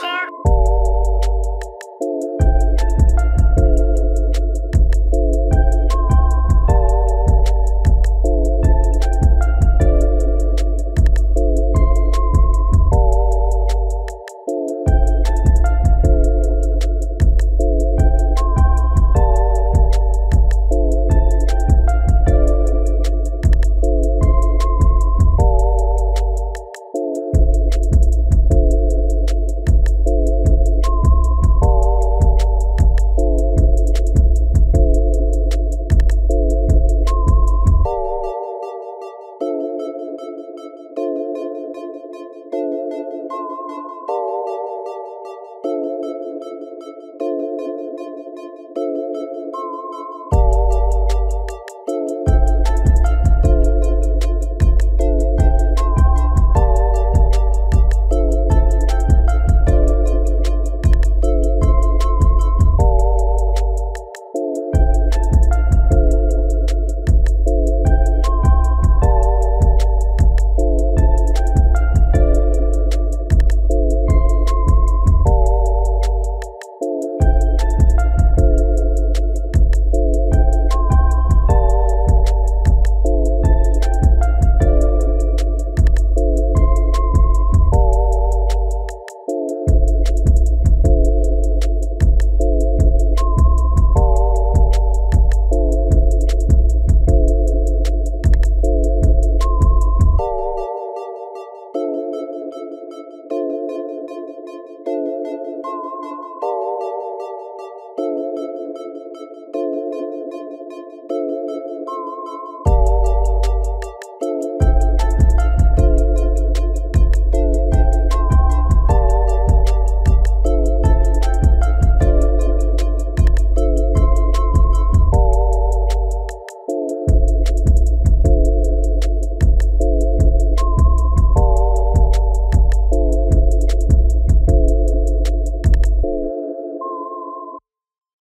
here.